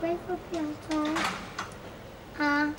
恢复表中啊。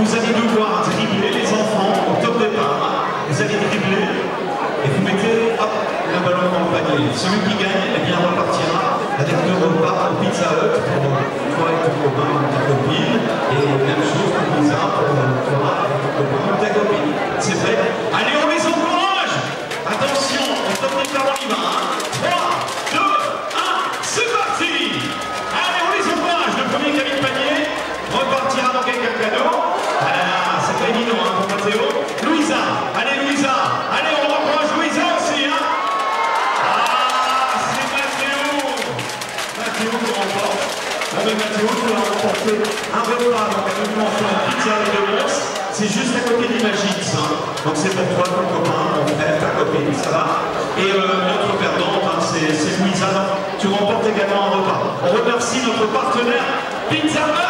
Vous allez devoir dribbler les enfants au top départ. Vous allez dribbler et vous mettez hop, le ballon dans le panier. Celui qui gagne, eh bien, repartira avec deux repas au Pizza Hut pour toi et ton copain ou ta. Et même chose pour Pizza pour toi et ton copain ta. C'est vrai Et euh, notre perdante, hein, c'est c'est Louisa. Tu remportes également un repas. On remercie notre partenaire Pizza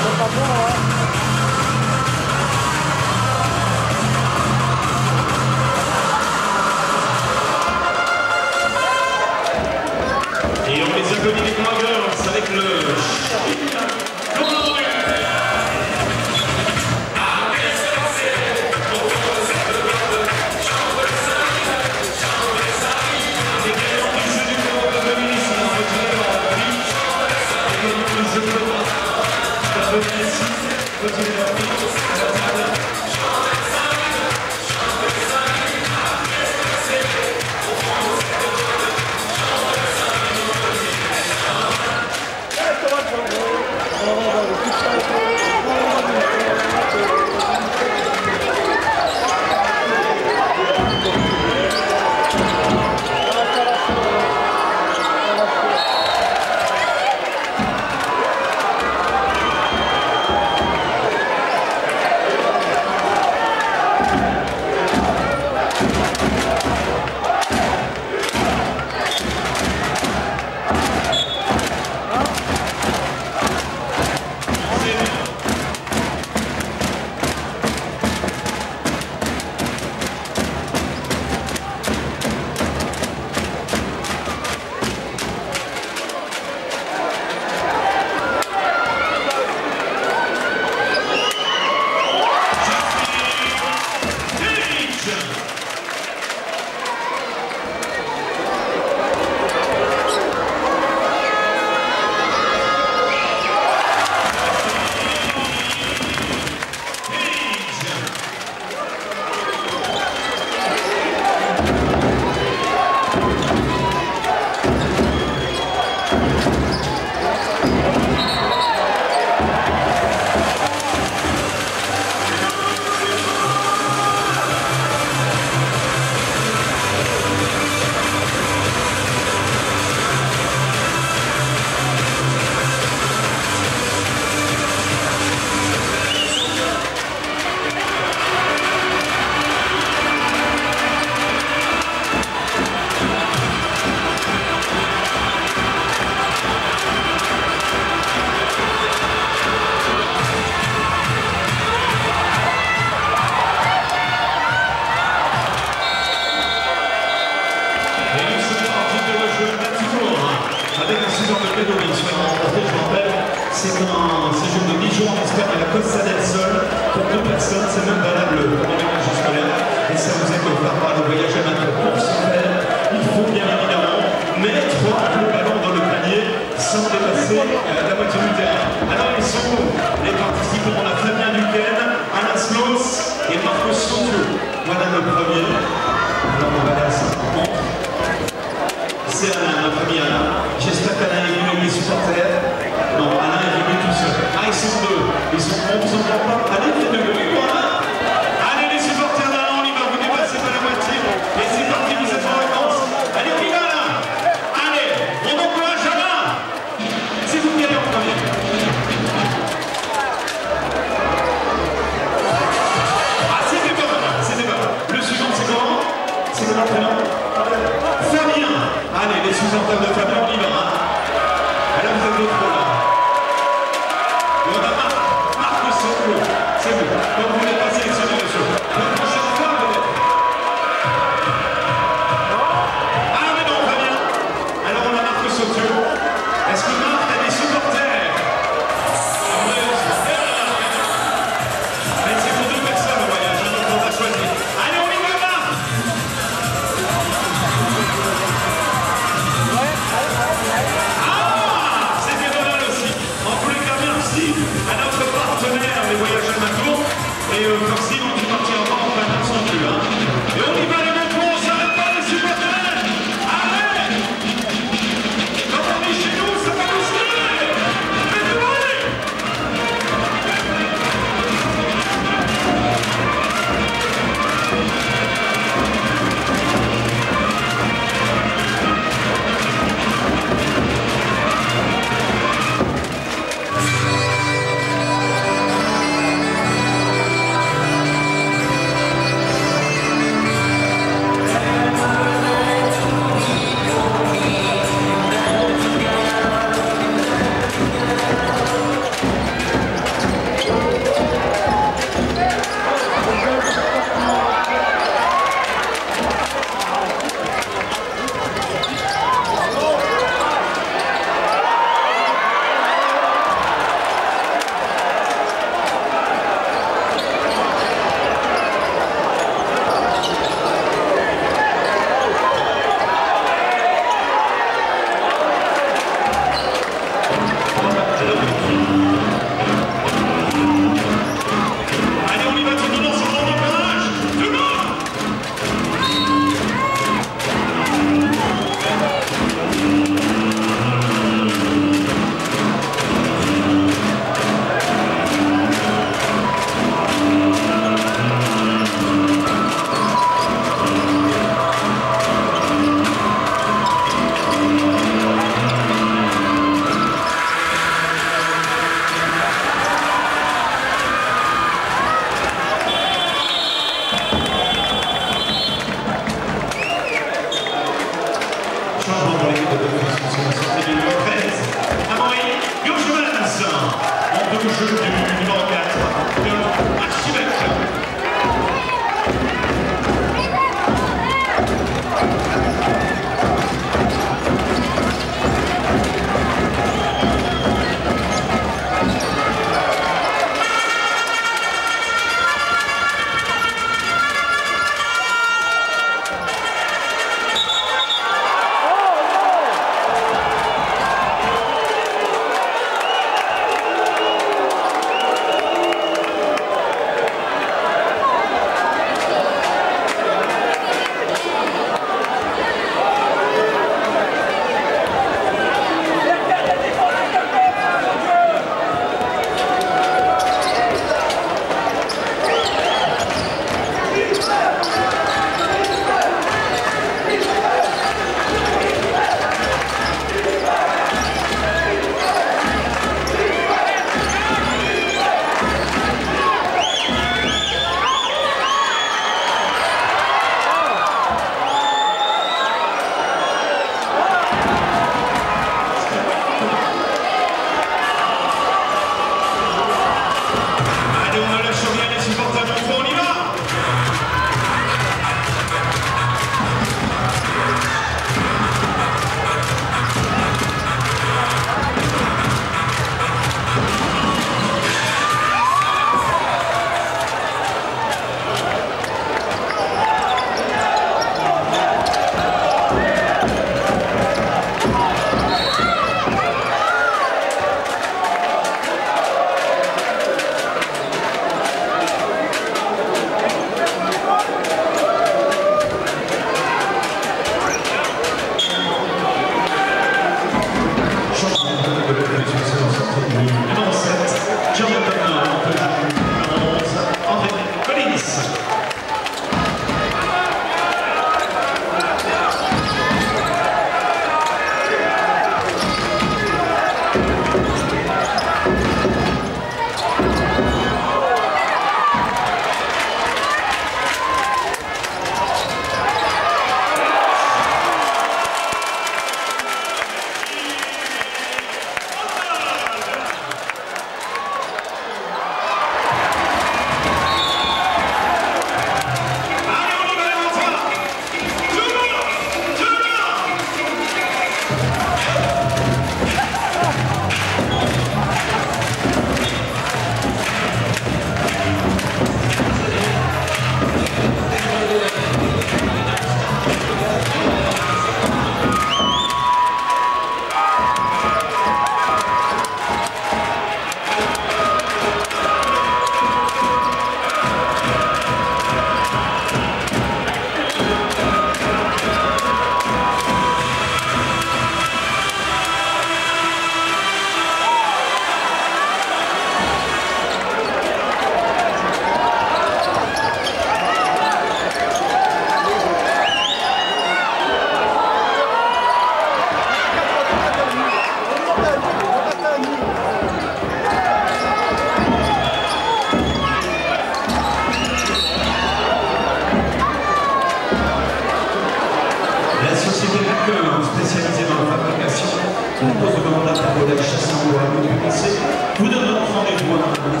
vous donnez enfin les doigts dans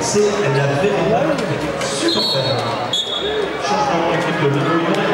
C'est la véritable supporter. Changement d'équipe de